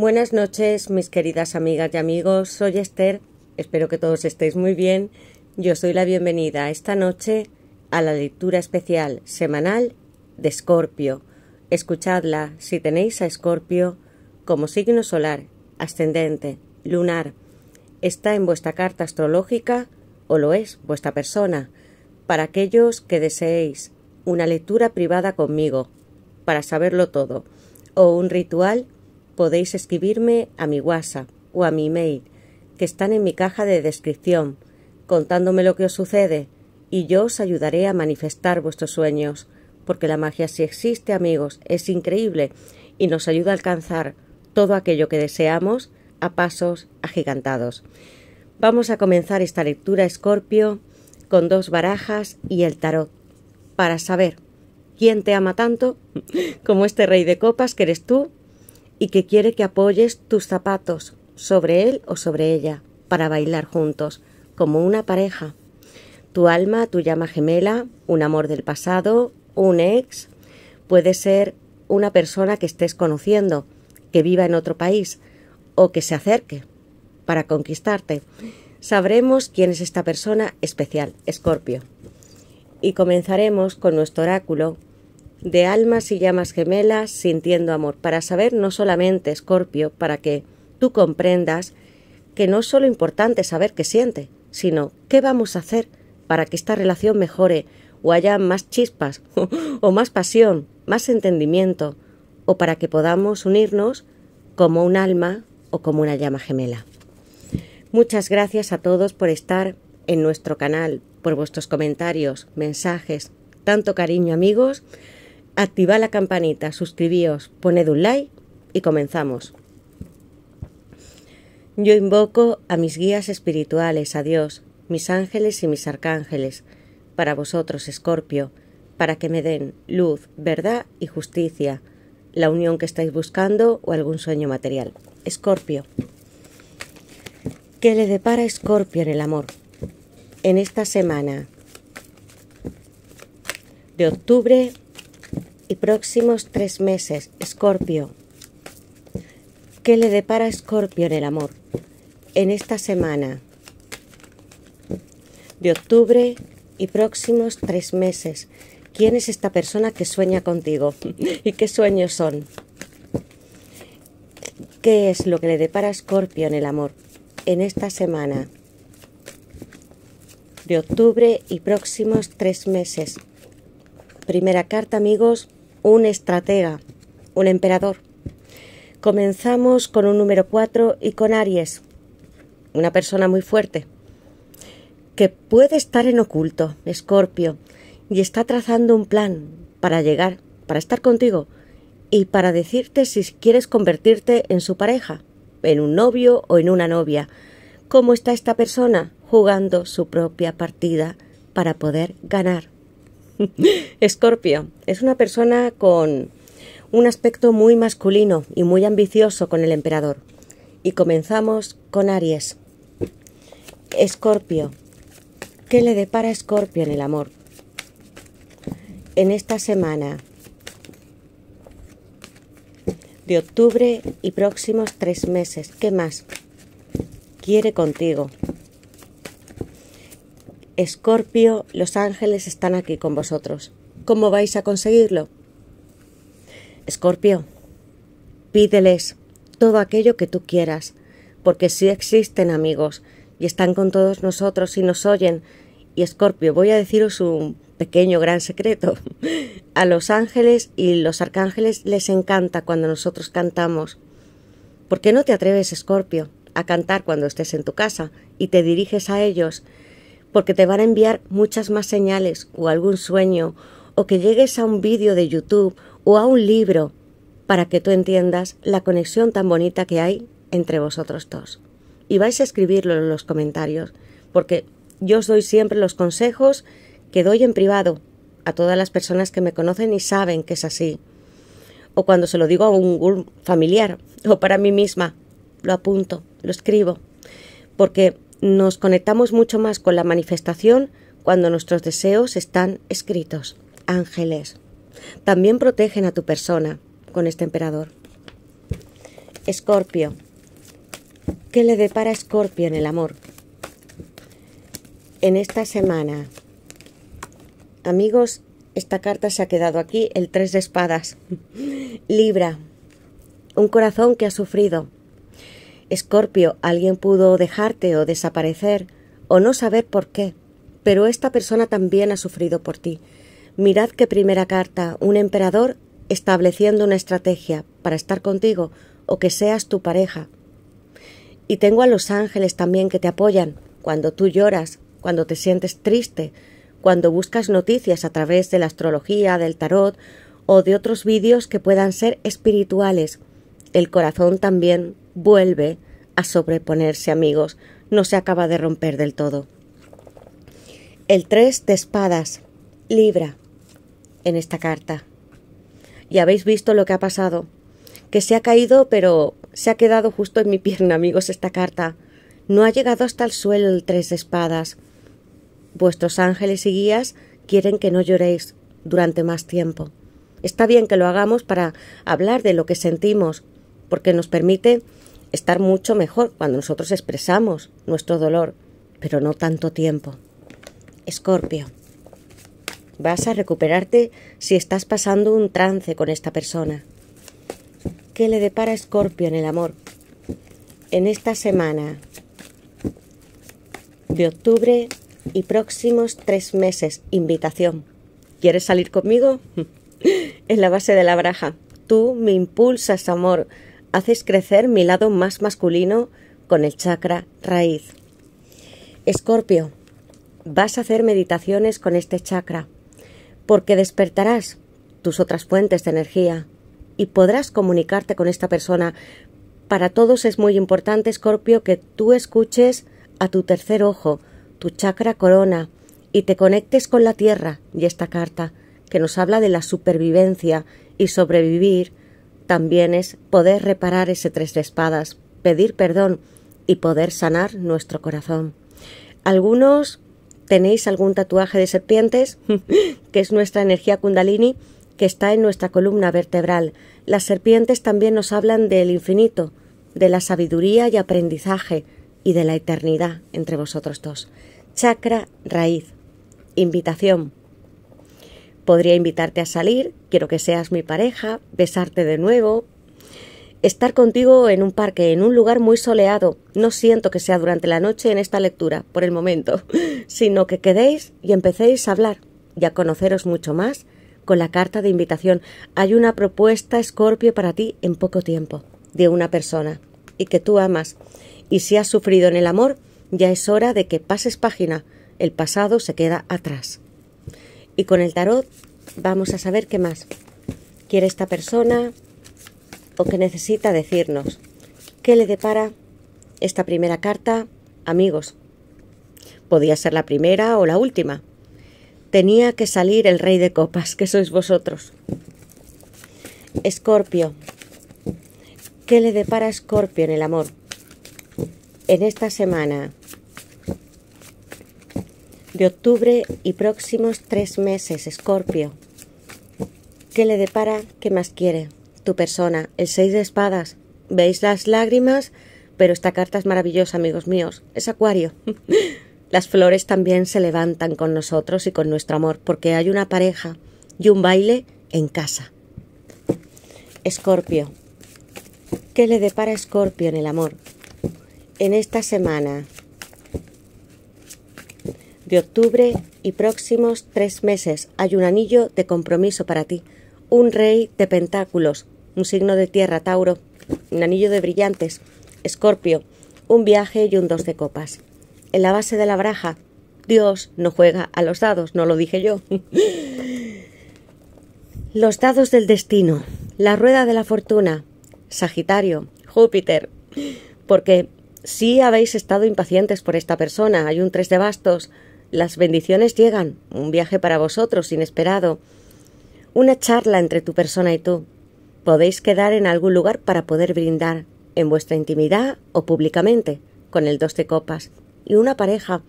Buenas noches, mis queridas amigas y amigos. Soy Esther. Espero que todos estéis muy bien. Yo soy la bienvenida esta noche a la lectura especial semanal de Escorpio. Escuchadla si tenéis a Escorpio como signo solar, ascendente, lunar. Está en vuestra carta astrológica o lo es vuestra persona. Para aquellos que deseéis una lectura privada conmigo, para saberlo todo, o un ritual podéis escribirme a mi WhatsApp o a mi email, que están en mi caja de descripción, contándome lo que os sucede, y yo os ayudaré a manifestar vuestros sueños, porque la magia si existe, amigos, es increíble y nos ayuda a alcanzar todo aquello que deseamos a pasos agigantados. Vamos a comenzar esta lectura Escorpio con dos barajas y el tarot, para saber quién te ama tanto como este rey de copas que eres tú y que quiere que apoyes tus zapatos sobre él o sobre ella para bailar juntos, como una pareja. Tu alma, tu llama gemela, un amor del pasado, un ex, puede ser una persona que estés conociendo, que viva en otro país o que se acerque para conquistarte. Sabremos quién es esta persona especial, Escorpio. Y comenzaremos con nuestro oráculo de almas y llamas gemelas sintiendo amor, para saber no solamente, Escorpio, para que tú comprendas que no es solo importante saber qué siente, sino qué vamos a hacer para que esta relación mejore o haya más chispas o más pasión, más entendimiento, o para que podamos unirnos como un alma o como una llama gemela. Muchas gracias a todos por estar en nuestro canal, por vuestros comentarios, mensajes, tanto cariño amigos, activad la campanita, suscribíos, poned un like y comenzamos. Yo invoco a mis guías espirituales, a Dios, mis ángeles y mis arcángeles, para vosotros, Escorpio, para que me den luz, verdad y justicia, la unión que estáis buscando o algún sueño material. Escorpio. ¿Qué le depara Escorpio en el amor? En esta semana de octubre y próximos tres meses, Escorpio. ¿Qué le depara Escorpio en el amor? En esta semana de octubre y próximos tres meses. ¿Quién es esta persona que sueña contigo? ¿Y qué sueños son? ¿Qué es lo que le depara Escorpio en el amor? En esta semana de octubre y próximos tres meses. Primera carta, amigos, un estratega, un emperador. Comenzamos con un número 4 y con Aries, una persona muy fuerte, que puede estar en oculto, Escorpio, y está trazando un plan para llegar, para estar contigo y para decirte si quieres convertirte en su pareja, en un novio o en una novia. ¿Cómo está esta persona? Jugando su propia partida para poder ganar. Escorpio es una persona con un aspecto muy masculino y muy ambicioso con el emperador. Y comenzamos con Aries. Escorpio. ¿Qué le depara Escorpio en el amor? En esta semana de octubre y próximos tres meses. ¿Qué más? Quiere contigo. Escorpio, los ángeles están aquí con vosotros. ¿Cómo vais a conseguirlo? Escorpio, pídeles todo aquello que tú quieras, porque sí existen amigos y están con todos nosotros y nos oyen. Y Escorpio, voy a deciros un pequeño gran secreto. A los ángeles y los arcángeles les encanta cuando nosotros cantamos. ¿Por qué no te atreves, Escorpio, a cantar cuando estés en tu casa y te diriges a ellos porque te van a enviar muchas más señales o algún sueño o que llegues a un vídeo de YouTube o a un libro para que tú entiendas la conexión tan bonita que hay entre vosotros dos. Y vais a escribirlo en los comentarios, porque yo os doy siempre los consejos que doy en privado a todas las personas que me conocen y saben que es así. O cuando se lo digo a un familiar o para mí misma, lo apunto, lo escribo, porque nos conectamos mucho más con la manifestación cuando nuestros deseos están escritos. Ángeles. También protegen a tu persona con este emperador. Escorpio. ¿Qué le depara Escorpio en el amor? En esta semana. Amigos, esta carta se ha quedado aquí, el tres de espadas. Libra. Un corazón que ha sufrido. Escorpio, alguien pudo dejarte o desaparecer o no saber por qué, pero esta persona también ha sufrido por ti. Mirad qué primera carta, un emperador estableciendo una estrategia para estar contigo o que seas tu pareja. Y tengo a los ángeles también que te apoyan cuando tú lloras, cuando te sientes triste, cuando buscas noticias a través de la astrología, del tarot o de otros vídeos que puedan ser espirituales. El corazón también vuelve a sobreponerse, amigos, no se acaba de romper del todo. El tres de espadas, Libra, en esta carta. Y habéis visto lo que ha pasado que se ha caído, pero se ha quedado justo en mi pierna, amigos, esta carta. No ha llegado hasta el suelo el tres de espadas. Vuestros ángeles y guías quieren que no lloréis durante más tiempo. Está bien que lo hagamos para hablar de lo que sentimos, porque nos permite estar mucho mejor cuando nosotros expresamos nuestro dolor, pero no tanto tiempo. Escorpio. Vas a recuperarte si estás pasando un trance con esta persona. ¿Qué le depara Escorpio en el amor? En esta semana de octubre y próximos tres meses. Invitación. ¿Quieres salir conmigo? en la base de la braja. Tú me impulsas, amor. Haces crecer mi lado más masculino con el chakra raíz. Escorpio, vas a hacer meditaciones con este chakra, porque despertarás tus otras fuentes de energía, y podrás comunicarte con esta persona. Para todos es muy importante, Escorpio, que tú escuches a tu tercer ojo, tu chakra corona, y te conectes con la tierra y esta carta, que nos habla de la supervivencia y sobrevivir, también es poder reparar ese tres de espadas, pedir perdón y poder sanar nuestro corazón. Algunos tenéis algún tatuaje de serpientes, que es nuestra energía kundalini, que está en nuestra columna vertebral. Las serpientes también nos hablan del infinito, de la sabiduría y aprendizaje y de la eternidad entre vosotros dos. Chakra raíz. Invitación. Podría invitarte a salir, quiero que seas mi pareja, besarte de nuevo, estar contigo en un parque, en un lugar muy soleado. No siento que sea durante la noche en esta lectura, por el momento, sino que quedéis y empecéis a hablar y a conoceros mucho más con la carta de invitación. Hay una propuesta, Escorpio, para ti en poco tiempo, de una persona, y que tú amas. Y si has sufrido en el amor, ya es hora de que pases página. El pasado se queda atrás. Y con el tarot vamos a saber qué más. ¿Quiere esta persona o qué necesita decirnos? ¿Qué le depara esta primera carta? Amigos. Podía ser la primera o la última tenía que salir el rey de copas, que sois vosotros. Escorpio. ¿Qué le depara Escorpio en el amor? En esta semana de octubre y próximos tres meses, Escorpio. ¿Qué le depara? ¿Qué más quiere? Tu persona, el seis de espadas. ¿Veis las lágrimas? Pero esta carta es maravillosa, amigos míos. Es Acuario. Las flores también se levantan con nosotros y con nuestro amor, porque hay una pareja y un baile en casa. Escorpio. ¿Qué le depara Escorpio en el amor? En esta semana de octubre y próximos tres meses hay un anillo de compromiso para ti, un rey de pentáculos, un signo de tierra, Tauro, un anillo de brillantes, Escorpio, un viaje y un dos de copas en la base de la braja. Dios no juega a los dados, no lo dije yo. los dados del destino, la rueda de la fortuna, Sagitario, Júpiter, porque si habéis estado impacientes por esta persona, hay un tres de bastos, las bendiciones llegan, un viaje para vosotros inesperado, una charla entre tu persona y tú. Podéis quedar en algún lugar para poder brindar, en vuestra intimidad o públicamente, con el dos de copas y una pareja.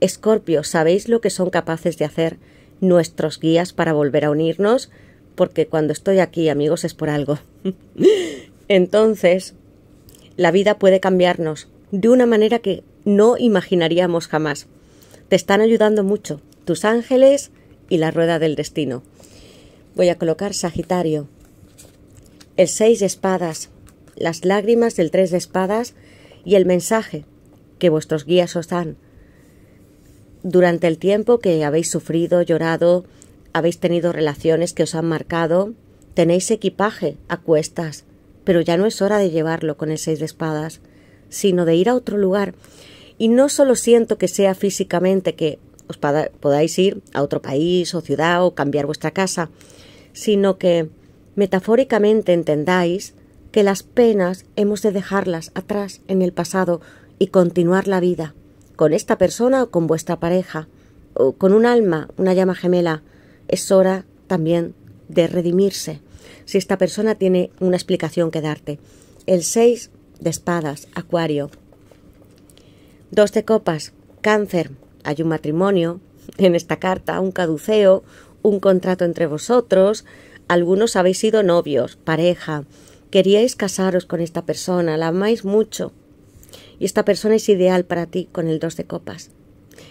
Escorpio, ¿sabéis lo que son capaces de hacer nuestros guías para volver a unirnos? Porque cuando estoy aquí, amigos, es por algo. Entonces, La vida puede cambiarnos de una manera que no imaginaríamos jamás. Te están ayudando mucho tus ángeles y la rueda del destino. Voy a colocar Sagitario. El seis de espadas, las lágrimas del tres de espadas y el mensaje que vuestros guías os dan. Durante el tiempo que habéis sufrido, llorado, habéis tenido relaciones que os han marcado, tenéis equipaje a cuestas, pero ya no es hora de llevarlo con el seis de espadas, sino de ir a otro lugar. Y no solo siento que sea físicamente que os podáis ir a otro país o ciudad o cambiar vuestra casa, sino que metafóricamente entendáis que las penas hemos de dejarlas atrás en el pasado y continuar la vida, con esta persona o con vuestra pareja, o con un alma, una llama gemela. Es hora también de redimirse, si esta persona tiene una explicación que darte. El 6 de espadas, Acuario. Dos de copas, Cáncer. Hay un matrimonio en esta carta, un caduceo, un contrato entre vosotros. Algunos habéis sido novios, pareja. Queríais casaros con esta persona, la amáis mucho. Y esta persona es ideal para ti con el dos de copas.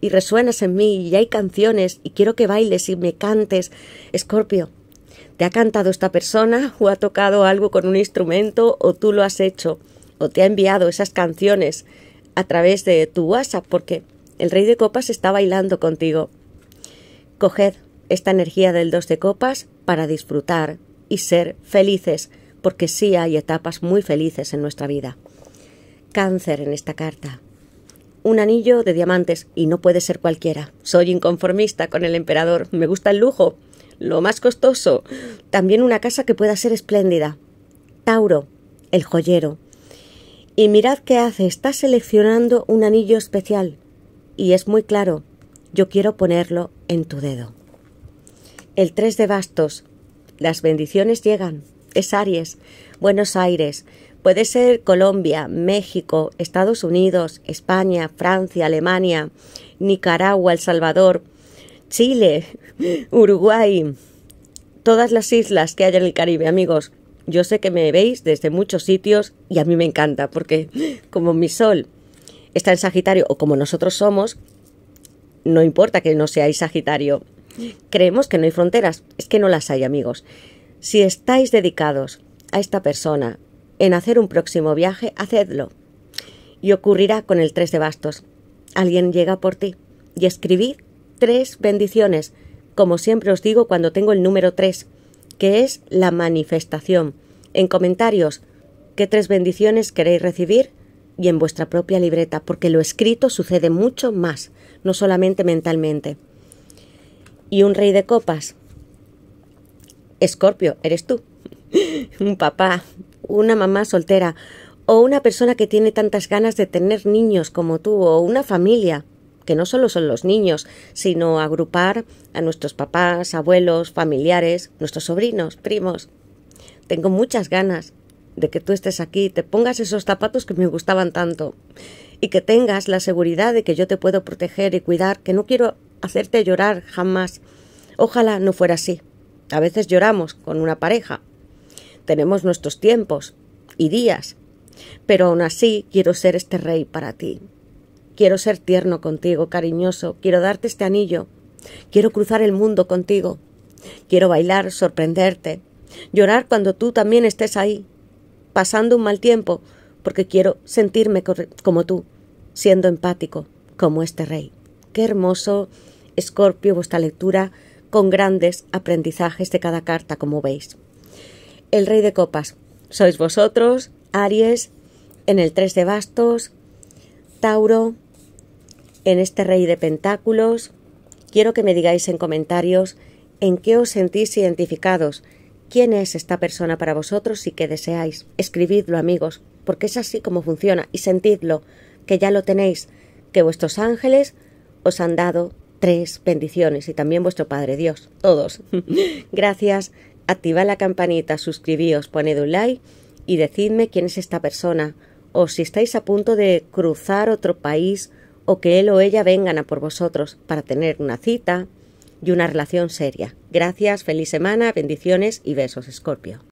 Y resuenas en mí y hay canciones y quiero que bailes y me cantes. Escorpio, ¿te ha cantado esta persona o ha tocado algo con un instrumento o tú lo has hecho o te ha enviado esas canciones a través de tu WhatsApp porque el rey de copas está bailando contigo. Coged esta energía del dos de copas para disfrutar y ser felices, porque sí hay etapas muy felices en nuestra vida cáncer en esta carta. Un anillo de diamantes y no puede ser cualquiera. Soy inconformista con el emperador. Me gusta el lujo, lo más costoso. También una casa que pueda ser espléndida. Tauro, el joyero. Y mirad qué hace. Está seleccionando un anillo especial. Y es muy claro. Yo quiero ponerlo en tu dedo. El tres de bastos. Las bendiciones llegan. Es Aries. Buenos Aires. Puede ser Colombia, México, Estados Unidos, España, Francia, Alemania, Nicaragua, El Salvador, Chile, Uruguay, todas las islas que hay en el Caribe, amigos. Yo sé que me veis desde muchos sitios y a mí me encanta porque como mi sol está en Sagitario o como nosotros somos, no importa que no seáis Sagitario. Creemos que no hay fronteras, es que no las hay, amigos. Si estáis dedicados a esta persona, en hacer un próximo viaje, hacedlo. Y ocurrirá con el tres de bastos. Alguien llega por ti y escribid tres bendiciones, como siempre os digo cuando tengo el número tres, que es la manifestación. En comentarios, ¿qué tres bendiciones queréis recibir? Y en vuestra propia libreta, porque lo escrito sucede mucho más, no solamente mentalmente. Y un rey de copas. Escorpio, eres tú. un papá, una mamá soltera, o una persona que tiene tantas ganas de tener niños como tú, o una familia, que no solo son los niños, sino agrupar a nuestros papás, abuelos, familiares, nuestros sobrinos, primos. Tengo muchas ganas de que tú estés aquí, te pongas esos zapatos que me gustaban tanto, y que tengas la seguridad de que yo te puedo proteger y cuidar, que no quiero hacerte llorar jamás. Ojalá no fuera así. A veces lloramos con una pareja, tenemos nuestros tiempos y días, pero aún así quiero ser este rey para ti. Quiero ser tierno contigo, cariñoso, quiero darte este anillo, quiero cruzar el mundo contigo, quiero bailar, sorprenderte, llorar cuando tú también estés ahí, pasando un mal tiempo, porque quiero sentirme como tú, siendo empático, como este rey. Qué hermoso, Escorpio, vuestra lectura, con grandes aprendizajes de cada carta, como veis. El rey de copas. Sois vosotros, Aries, en el tres de bastos, Tauro, en este rey de pentáculos. Quiero que me digáis en comentarios en qué os sentís identificados, quién es esta persona para vosotros y qué deseáis. Escribidlo, amigos, porque es así como funciona, y sentidlo, que ya lo tenéis, que vuestros ángeles os han dado tres bendiciones y también vuestro Padre Dios, todos. Gracias activad la campanita, suscribíos, poned un like y decidme quién es esta persona, o si estáis a punto de cruzar otro país, o que él o ella vengan a por vosotros para tener una cita y una relación seria. Gracias, feliz semana, bendiciones y besos, Escorpio.